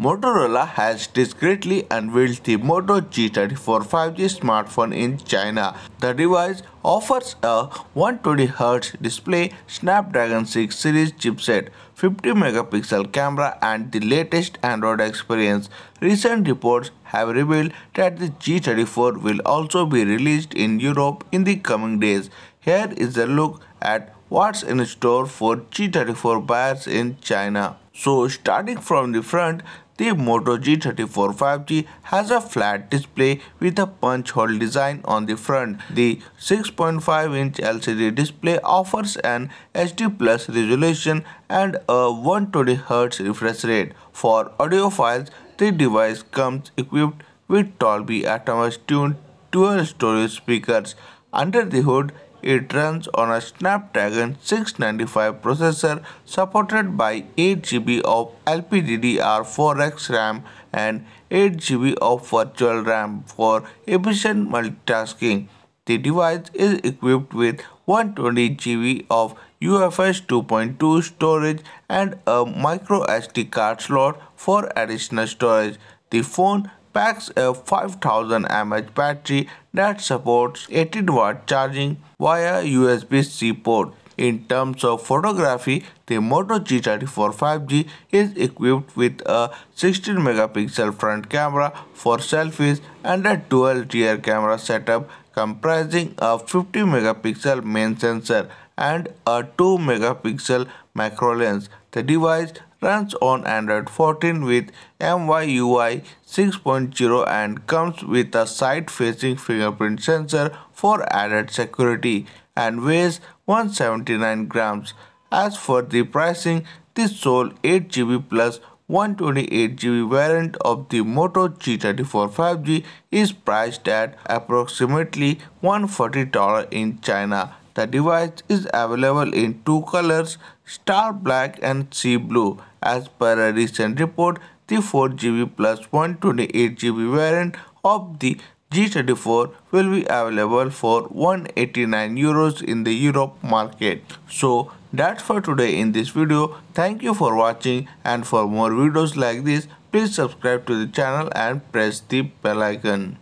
Motorola has discreetly unveiled the Moto G34 5G smartphone in China. The device offers a 120Hz display, Snapdragon 6 series chipset, 50 megapixel camera and the latest Android experience. Recent reports have revealed that the G34 will also be released in Europe in the coming days. Here is a look at what's in store for G34 buyers in China. So starting from the front, the Moto G34 5G has a flat display with a punch hole design on the front. The 6.5-inch LCD display offers an HD plus resolution and a 120Hz refresh rate. For audiophiles, the device comes equipped with Dolby Atmos tuned dual stereo speakers. Under the hood, it runs on a Snapdragon 695 processor supported by 8GB of LPDDR4X RAM and 8GB of virtual RAM for efficient multitasking. The device is equipped with 120GB of UFS 2.2 storage and a micro SD card slot for additional storage. The phone packs a 5000 mAh battery that supports 18 watt charging via USB-C port. In terms of photography, the Moto G34 5G is equipped with a 16 megapixel front camera for selfies and a dual rear camera setup comprising a 50 megapixel main sensor and a 2 megapixel macro lens. The device runs on Android 14 with MyUI 6.0 and comes with a side-facing fingerprint sensor for added security and weighs 179 grams. As for the pricing, this sole 8GB plus 128GB variant of the Moto G34 5G is priced at approximately $140 in China. The device is available in two colors, Star Black and Sea Blue. As per a recent report, the 4GB plus 128GB variant of the G34 will be available for 189 euros in the Europe market. So that's for today in this video. Thank you for watching and for more videos like this, please subscribe to the channel and press the bell icon.